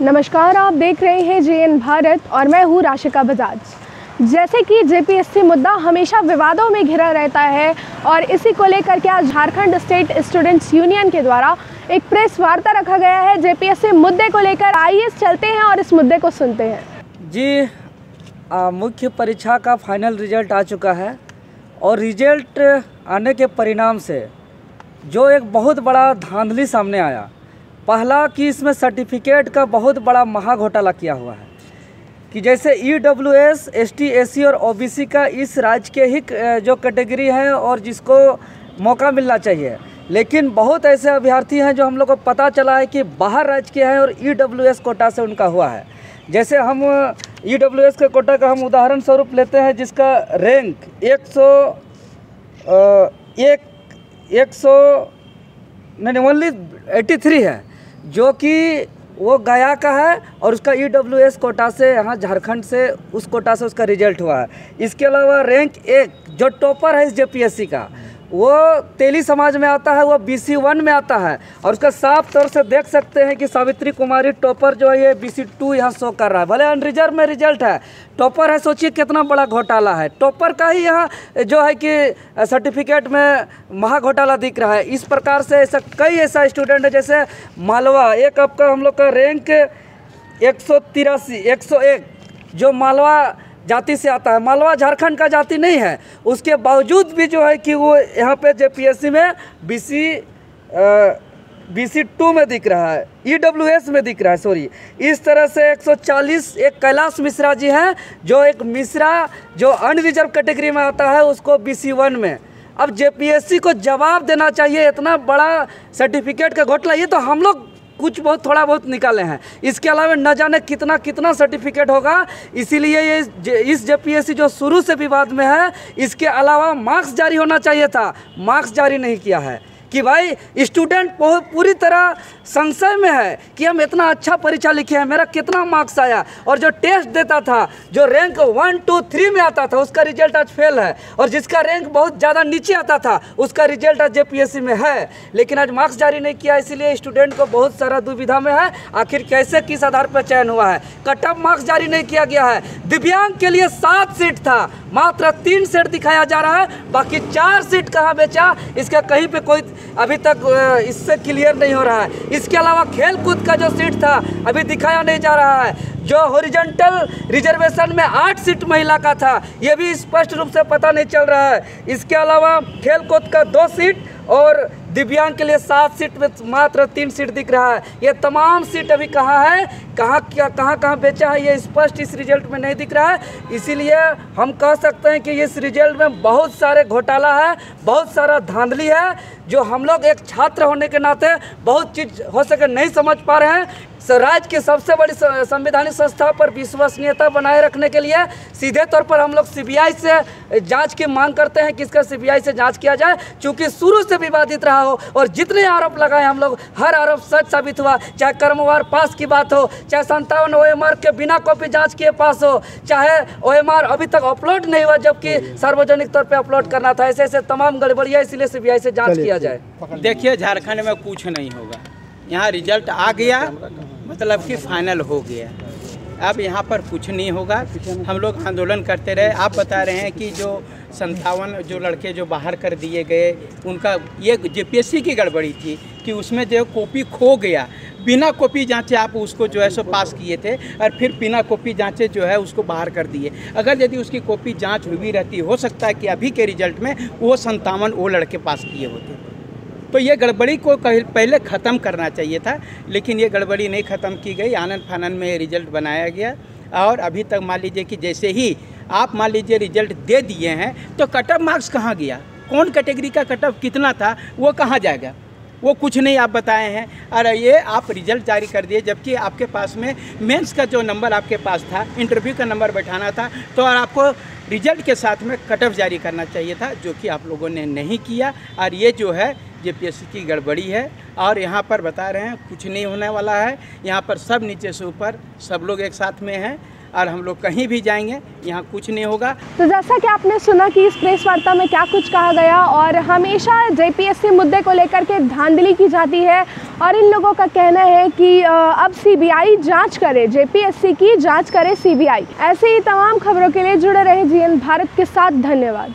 नमस्कार, आप देख रहे हैं जे एन भारत और मैं हूँ राशिका बजाज। जैसे कि जेपीएससी मुद्दा हमेशा विवादों में घिरा रहता है और इसी को लेकर के आज झारखंड स्टेट स्टूडेंट्स यूनियन के द्वारा एक प्रेस वार्ता रखा गया है। जेपीएससी मुद्दे को लेकर आइए, चलते हैं और इस मुद्दे को सुनते हैं। जी मुख्य परीक्षा का फाइनल रिज़ल्ट आ चुका है और रिज़ल्ट आने के परिणाम से जो एक बहुत बड़ा धांधली सामने आया। पहला कि इसमें सर्टिफिकेट का बहुत बड़ा महा घोटाला किया हुआ है कि जैसे E W S S T A C और ओ बी सी का इस राज्य के ही जो कैटेगरी है और जिसको मौका मिलना चाहिए। लेकिन बहुत ऐसे अभ्यर्थी हैं जो हम लोग को पता चला है कि बाहर राज्य के हैं और ई डब्ल्यू एस कोटा से उनका हुआ है। जैसे हम ई डब्ल्यू एस के कोटा का हम उदाहरण स्वरूप लेते हैं, जिसका रैंक एक सौ एक एक सौ, नहीं ओनली एट्टी थ्री है। जो कि वो गया का है और उसका ई डब्ल्यू एस कोटा से, यहाँ झारखंड से, उस कोटा से उसका रिज़ल्ट हुआ है। इसके अलावा रैंक एक, जो टॉपर है इस जे पी एस सी का वो तेली समाज में आता है, वो बी सी वन में आता है। और उसका साफ़ तौर से देख सकते हैं कि सावित्री कुमारी टॉपर जो है, ये बी सी टू यहाँ शो कर रहा है। भले अनरिजर्व में रिज़ल्ट है, टॉपर है, सोचिए कितना बड़ा घोटाला है। टॉपर का ही यहाँ जो है कि सर्टिफिकेट में महा घोटाला दिख रहा है। इस प्रकार से ऐसा कई ऐसा स्टूडेंट है, जैसे मालवा, एक आपका हम लोग का रैंक एक सौ तिरासी, एक सौ एक, जो मालवा जाति से आता है। मालवा झारखंड का जाति नहीं है। उसके बावजूद भी जो है कि वो यहाँ पे जेपीएससी में बीसी बी सी टू में दिख रहा है। ई डब्ल्यू एस में दिख रहा है सॉरी इस तरह से 140 एक कैलाश मिश्रा जी हैं, जो एक मिश्रा, जो अनरिजर्व कैटेगरी में आता है, उसको बी सी वन में। अब जेपीएससी को जवाब देना चाहिए, इतना बड़ा सर्टिफिकेट का घोटला, ये तो हम लोग कुछ बहुत, थोड़ा बहुत निकाले हैं। इसके अलावा न जाने कितना कितना सर्टिफिकेट होगा। इसीलिए ये इस जेपीएससी जो शुरू से विवाद में है, इसके अलावा मार्क्स जारी होना चाहिए था। मार्क्स जारी नहीं किया है। कि भाई स्टूडेंट पूरी तरह संशय में है कि हम इतना अच्छा परीक्षा लिखे हैं, मेरा कितना मार्क्स आया। और जो टेस्ट देता था, जो रैंक वन टू थ्री में आता था, उसका रिज़ल्ट आज फेल है। और जिसका रैंक बहुत ज़्यादा नीचे आता था, उसका रिज़ल्ट आज जेपीएससी में है। लेकिन आज मार्क्स जारी नहीं किया, इसीलिए स्टूडेंट को बहुत सारा दुविधा में है। आखिर कैसे किस आधार पर चयन हुआ है? कट ऑफ़ मार्क्स जारी नहीं किया गया है। दिव्यांग के लिए सात सीट था, मात्र तीन सीट दिखाया जा रहा है। बाकी चार सीट कहाँ बेचा? इसका कहीं पे कोई अभी तक इससे क्लियर नहीं हो रहा है। इसके अलावा खेल कूद का जो सीट था, अभी दिखाया नहीं जा रहा है। जो होरिजेंटल रिजर्वेशन में आठ सीट महिला का था, ये भी स्पष्ट रूप से पता नहीं चल रहा है। इसके अलावा खेल कूद का दो सीट और दिव्यांग के लिए सात सीट में मात्र तीन सीट दिख रहा है। ये तमाम सीट अभी कहाँ है? कहाँ क्या, कहाँ कहाँ बेचा है? ये स्पष्ट इस रिज़ल्ट में नहीं दिख रहा है। इसीलिए हम कह सकते हैं कि इस रिज़ल्ट में बहुत सारे घोटाला है, बहुत सारा धांधली है, जो हम लोग एक छात्र होने के नाते बहुत चीज़ हो सके नहीं समझ पा रहे हैं। राज्य की सबसे बड़ी संवैधानिक संस्था पर विश्वसनीयता बनाए रखने के लिए सीधे तौर पर हम लोग सीबीआई से जाँच की मांग करते हैं कि इसका सीबीआई से जाँच किया जाए क्योंकि शुरू से विवादित रहा हो और जितने आरोप लगाए हम लोग हर आरोप सच साबित हुआ। चाहे कर्मवार पास की बात हो चाहे संतावन ओ के बिना कॉपी जाँच किए पास हो चाहे ओएमआर अभी तक अपलोड नहीं हुआ जबकि सार्वजनिक तौर पर अपलोड करना था। ऐसे ऐसे तमाम गड़बड़ियाँ इसलिए सीबीआई से जाँच किया जाए। देखिए झारखंड में कुछ नहीं होगा। यहाँ रिज़ल्ट आ गया। मतलब कि फाइनल हो गया। अब यहाँ पर कुछ नहीं होगा। हम लोग आंदोलन करते रहे। आप बता रहे हैं कि जो संतावन जो लड़के जो बाहर कर दिए गए, उनका ये जेपीएससी की गड़बड़ी थी कि उसमें जो कॉपी खो गया। बिना कॉपी जांचे आप उसको जो है सो पास किए थे और फिर बिना कॉपी जांचे जो है उसको बाहर कर दिए। अगर यदि उसकी कॉपी जाँच हुई रहती, हो सकता है कि अभी के रिज़ल्ट में वो संतावन वो लड़के पास किए होते। तो ये गड़बड़ी को पहले ख़त्म करना चाहिए था, लेकिन ये गड़बड़ी नहीं ख़त्म की गई। आनंद फानंद में रिज़ल्ट बनाया गया। और अभी तक मान लीजिए कि जैसे ही आप मान लीजिए रिज़ल्ट दे दिए हैं तो कट ऑफ़ मार्क्स कहाँ गया? कौन कैटेगरी का कट ऑफ़ कितना था, वो कहाँ जाएगा? वो कुछ नहीं आप बताए हैं। और ये आप रिज़ल्ट जारी कर दिए, जबकि आपके पास में मेंस का जो नंबर आपके पास था इंटरव्यू का नंबर बैठाना था तो और आपको रिज़ल्ट के साथ में कट ऑफ़ जारी करना चाहिए था, जो कि आप लोगों ने नहीं किया। और ये जो है जेपीएससी की गड़बड़ी है और यहाँ पर बता रहे हैं, कुछ नहीं होने वाला है। यहाँ पर सब नीचे से ऊपर, सब लोग एक साथ में हैं और हम लोग कहीं भी जाएँगे, यहाँ कुछ नहीं होगा। तो जैसा कि आपने सुना कि इस प्रेस वार्ता में क्या कुछ कहा गया और हमेशा जेपीएससी मुद्दे को लेकर के धांधली की जाती है और इन लोगों का कहना है कि अब सीबीआई जाँच करे, जेपीएससी की जाँच करे सीबीआई। ऐसे ही तमाम खबरों के लिए जुड़े रहे जीएन भारत के साथ। धन्यवाद।